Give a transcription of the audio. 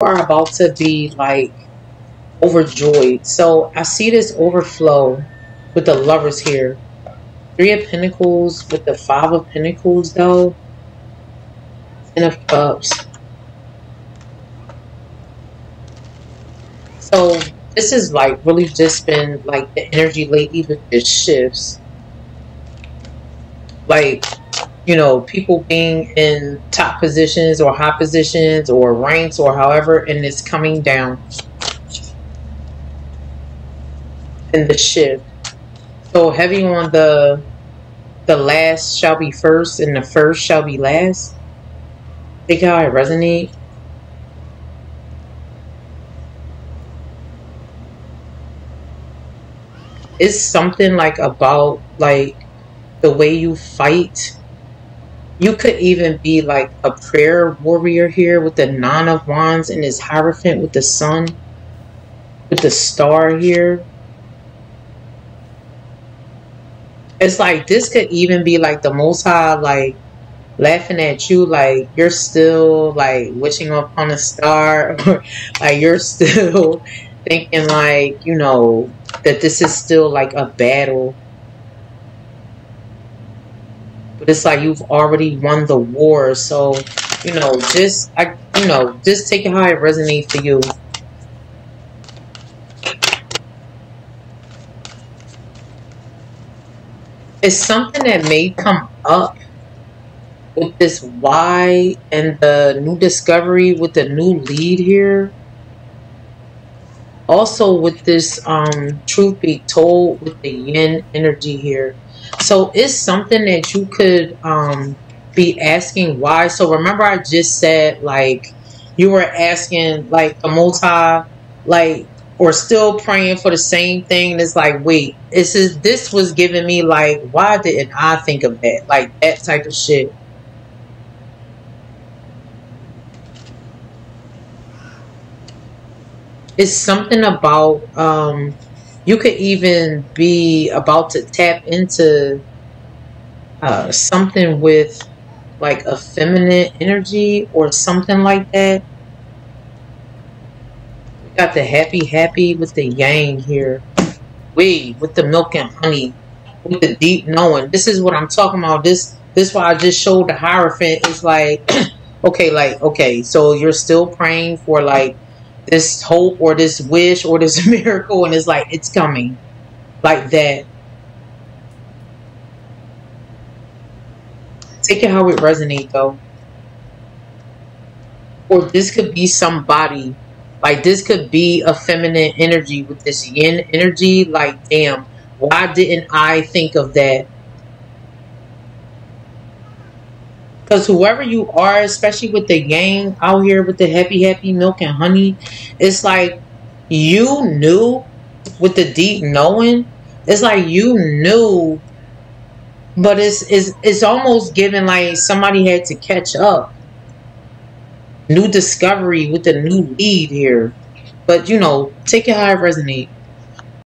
are about to be like overjoyed. So I see this overflow with the lovers here. Three of Pentacles with the Five of Pentacles though. And of Cups. So this is like really just been like the energy lately with the shifts. Like, you know, people being in top positions or high positions or ranks or however, and it's coming down. In the shift. So heavy on the the last shall be first and the first shall be last. Think how I resonate. it's something like about like the way you fight. You could even be like a prayer warrior here with the nine of wands and his hierophant with the sun, with the star here. It's like this could even be like the most high like laughing at you like you're still like wishing upon a star or like you're still thinking like you know that this is still like a battle. But it's like you've already won the war. So, you know, just, I, you know, just take it how it resonates for you. It's something that may come up with this why and the new discovery with the new lead here also with this um truth be told with the yin energy here. So it's something that you could um be asking why. So remember i just said like you were asking like a multi like or still praying for the same thing. It's like wait this is this was giving me like why didn't i think of that? Like that type of shit it's something about um, you could even be about to tap into uh, something with like a feminine energy or something like that. We got the happy happy with the yang here. We with the milk and honey, with the deep knowing. This is what I'm talking about. This this why I just showed the hierophant. It's like okay, like okay, so you're still praying for like this hope or this wish or this miracle and it's like it's coming like that. Take it how it resonates though. Or this could be somebody. Like this could be a feminine energy with this yin energy. Like damn why didn't i think of that Because whoever you are, especially with the yang out here with the happy, happy milk and honey, it's like you knew with the deep knowing. It's like you knew, but it's it's it's almost given like somebody had to catch up. New discovery with the new lead here, but you know, take it how it resonates.